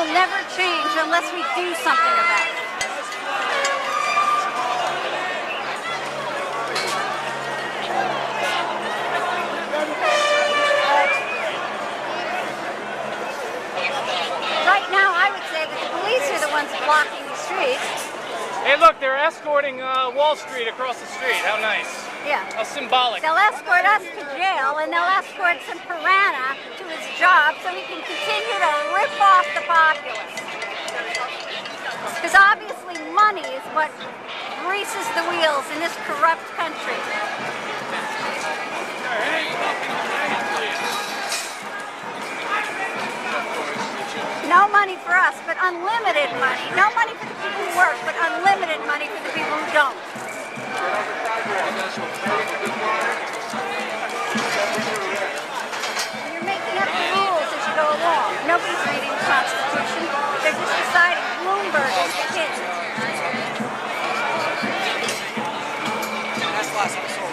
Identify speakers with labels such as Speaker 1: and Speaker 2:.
Speaker 1: will never change unless we do something about it. Right now, I would say that the police are the ones blocking the streets.
Speaker 2: Hey, look, they're escorting uh, Wall Street across the street. How nice.
Speaker 1: Yeah.
Speaker 2: How symbolic.
Speaker 1: They'll escort us to jail and they'll escort some piranha to his job so he can populace. Because obviously money is what greases the wheels in this corrupt country. No money for us, but unlimited money. No money for the people who work, but unlimited money for the people who don't. You're making up the rules as you go along. Nobody's reading the
Speaker 3: そうそう